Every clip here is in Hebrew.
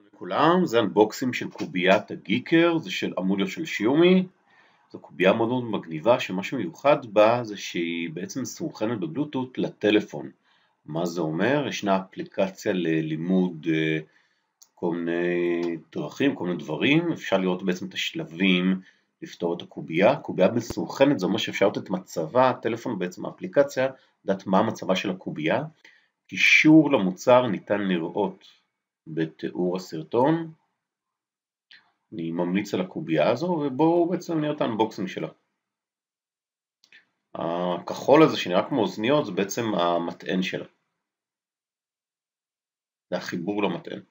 שלום לכולם, זה אנבוקסינג של קוביית הגיקר, זה של אמוליה של שיומי. זו קובייה מאוד מאוד מגניבה שמה שמיוחד בה זה שהיא בעצם מסונכנת בבלוטות לטלפון. מה זה אומר? ישנה אפליקציה ללימוד אה, כל מיני דרכים, כל מיני דברים, אפשר לראות בעצם את השלבים לפתור את הקובייה, קובייה מסונכנת זה אומר שאפשר לראות את מצבה, הטלפון בעצם האפליקציה, לדעת מה מצבה של הקובייה, קישור למוצר ניתן לראות בתיאור הסרטון. אני ממליץ על הקובייה הזו ובואו בעצם נראה את האנבוקסינג שלה. הכחול הזה שנראה כמו אוזניות זה בעצם המטען שלה. זה החיבור למטען.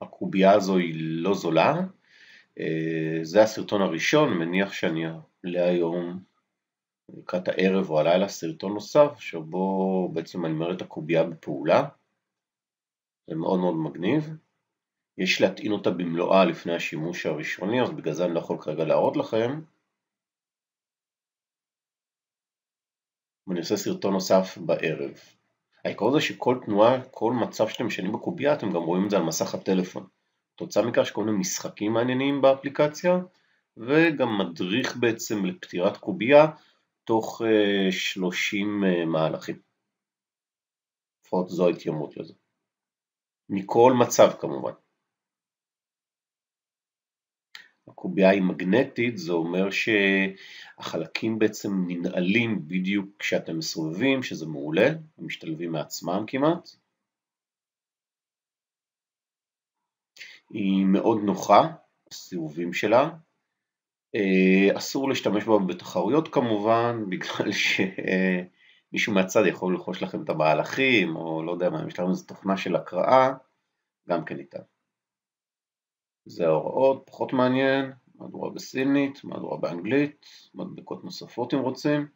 הקובייה הזו היא לא זולה, אה, זה הסרטון הראשון, מניח שאני אעלה היום לקראת הערב או הלילה סרטון נוסף שבו בעצם אני מראה את הקובייה בפעולה זה מאוד מאוד מגניב. יש להטעין אותה במלואה לפני השימוש הראשוני, אז בגלל זה אני לא יכול כרגע להראות לכם. ואני עושה סרטון נוסף בערב. העיקרון זה שכל תנועה, כל מצב שאתם משנים בקובייה, אתם גם רואים את זה על מסך הטלפון. תוצאה מכך יש כל מיני משחקים מעניינים באפליקציה, וגם מדריך בעצם לפתירת קובייה תוך 30 אה, אה, מהלכים. לפחות זו ההתיימרות לזה. מכל מצב כמובן. הקובייה היא מגנטית, זה אומר שהחלקים בעצם ננעלים בדיוק כשאתם מסובבים, שזה מעולה, הם משתלבים מעצמם כמעט. היא מאוד נוחה, הסיבובים שלה. אה, אסור להשתמש בה בתחרויות כמובן, בגלל ש... מישהו מהצד יכול ללחוש לכם את המהלכים, או לא יודע מה, אם יש לכם איזו תוכנה של הקראה, גם כן ניתן. זה ההוראות, פחות מעניין, מהדורה בסינית, מהדורה באנגלית, מדבקות נוספות אם רוצים.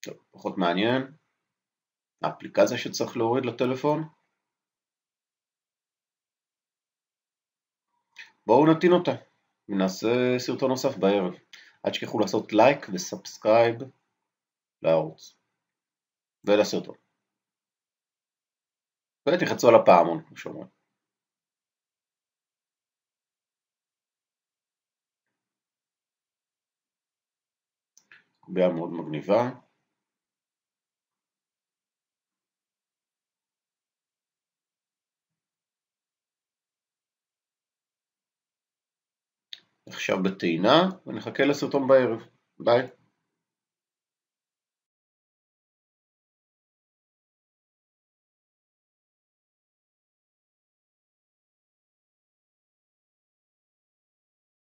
טוב, פחות מעניין, האפליקציה שצריך להוריד לטלפון, בואו נטעין אותה ונעשה סרטון נוסף בערב. אל תשכחו לעשות לייק ו subscribe לערוץ ולסרטון. ותחצו על הפעמון כמו שאומרים. קובייה מאוד מגניבה. עכשיו בטעינה ונחכה לסרטון בערב. ביי.